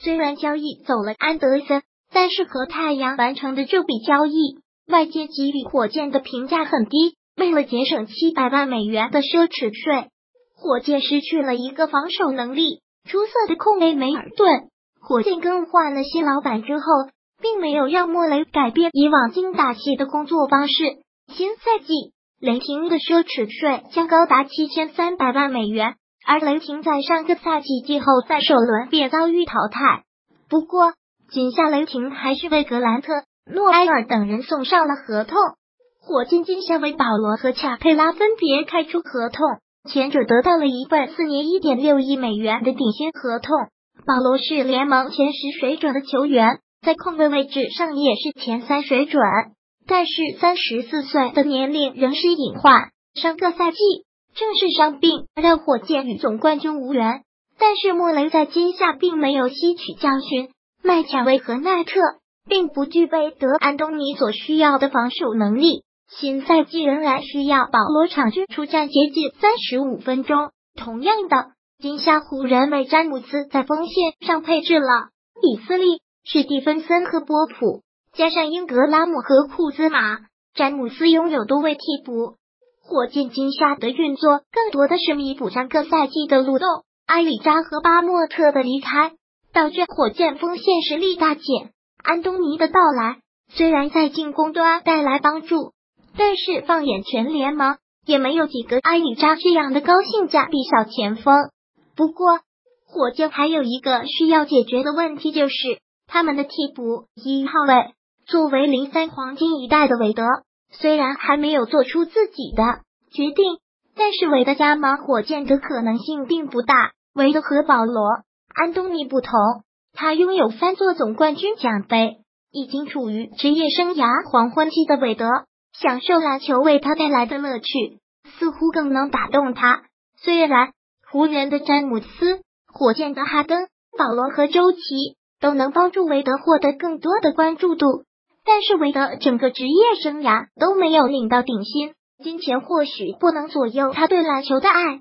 虽然交易走了安德森，但是和太阳完成的这笔交易，外界给予火箭的评价很低。为了节省七百万美元的奢侈税，火箭失去了一个防守能力出色的控卫梅尔顿。火箭更换了新老板之后，并没有让莫雷改变以往精打细的工作方式。新赛季，雷霆的奢侈税将高达七千三百万美元。而雷霆在上个赛季季后赛首轮便遭遇淘汰。不过，今夏雷霆还是为格兰特、诺埃尔等人送上了合同。火箭今夏为保罗和卡佩拉分别开出合同，前者得到了一份四年一点六亿美元的顶薪合同。保罗是联盟前十水准的球员，在控卫位置上也是前三水准，但是三十四岁的年龄仍是隐患。上个赛季。正是伤病让火箭与总冠军无缘，但是莫雷在今夏并没有吸取教训。麦卡威和奈特并不具备德安东尼所需要的防守能力，新赛季仍然需要保罗场均出战接近三十五分钟。同样的，今夏湖人为詹姆斯在锋线上配置了比斯利、史蒂芬森和波普，加上英格拉姆和库兹马，詹姆斯拥有多位替补。火箭今夏的运作更多的是弥补上个赛季的漏洞。埃里扎和巴莫特的离开，导致火箭锋线实力大减。安东尼的到来虽然在进攻端带来帮助，但是放眼全联盟，也没有几个埃里扎这样的高性价比小前锋。不过，火箭还有一个需要解决的问题，就是他们的替补一号位，作为零三黄金一代的韦德。虽然还没有做出自己的决定，但是韦德加盟火箭的可能性并不大。韦德和保罗、安东尼不同，他拥有三座总冠军奖杯，已经处于职业生涯黄昏期的韦德，享受篮球为他带来的乐趣，似乎更能打动他。虽然湖人的詹姆斯、火箭的哈登、保罗和周琦都能帮助韦德获得更多的关注度。但是韦德整个职业生涯都没有领到顶薪，金钱或许不能左右他对篮球的爱，